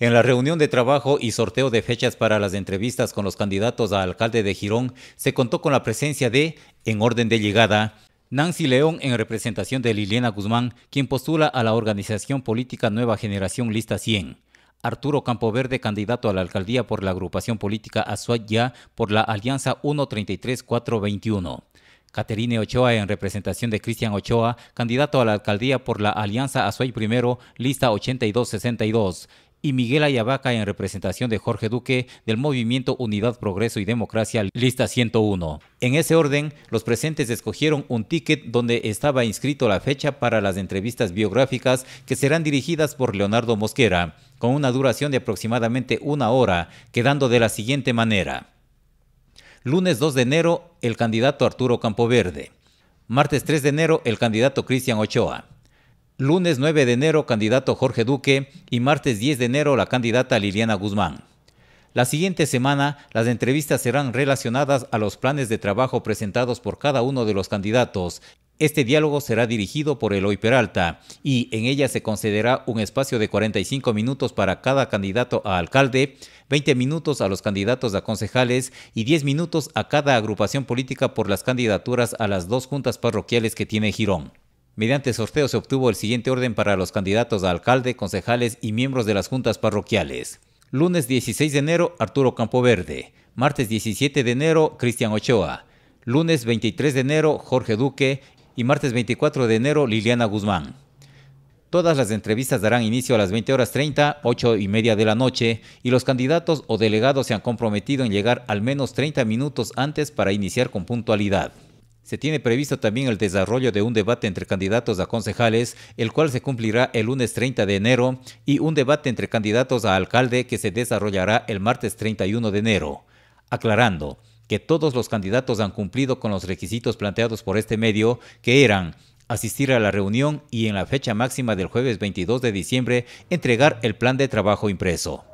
En la reunión de trabajo y sorteo de fechas para las entrevistas con los candidatos a alcalde de Girón, se contó con la presencia de, en orden de llegada, Nancy León en representación de Liliana Guzmán, quien postula a la organización política Nueva Generación Lista 100. Arturo Campoverde, candidato a la alcaldía por la agrupación política Ya por la Alianza 133421. Caterine Ochoa en representación de Cristian Ochoa, candidato a la alcaldía por la Alianza Azuay Primero, lista 8262 y Miguel Ayabaca en representación de Jorge Duque del Movimiento Unidad, Progreso y Democracia, lista 101. En ese orden, los presentes escogieron un ticket donde estaba inscrito la fecha para las entrevistas biográficas que serán dirigidas por Leonardo Mosquera, con una duración de aproximadamente una hora, quedando de la siguiente manera. Lunes 2 de enero, el candidato Arturo Campoverde. Martes 3 de enero, el candidato Cristian Ochoa. Lunes 9 de enero, candidato Jorge Duque y martes 10 de enero, la candidata Liliana Guzmán. La siguiente semana, las entrevistas serán relacionadas a los planes de trabajo presentados por cada uno de los candidatos. Este diálogo será dirigido por Eloy Peralta y en ella se concederá un espacio de 45 minutos para cada candidato a alcalde, 20 minutos a los candidatos a concejales y 10 minutos a cada agrupación política por las candidaturas a las dos juntas parroquiales que tiene Girón. Mediante sorteo se obtuvo el siguiente orden para los candidatos a alcalde, concejales y miembros de las juntas parroquiales. Lunes 16 de enero, Arturo Campoverde. Martes 17 de enero, Cristian Ochoa. Lunes 23 de enero, Jorge Duque. Y martes 24 de enero, Liliana Guzmán. Todas las entrevistas darán inicio a las 20 horas 30, 8 y media de la noche, y los candidatos o delegados se han comprometido en llegar al menos 30 minutos antes para iniciar con puntualidad. Se tiene previsto también el desarrollo de un debate entre candidatos a concejales, el cual se cumplirá el lunes 30 de enero, y un debate entre candidatos a alcalde que se desarrollará el martes 31 de enero. Aclarando que todos los candidatos han cumplido con los requisitos planteados por este medio, que eran asistir a la reunión y en la fecha máxima del jueves 22 de diciembre entregar el plan de trabajo impreso.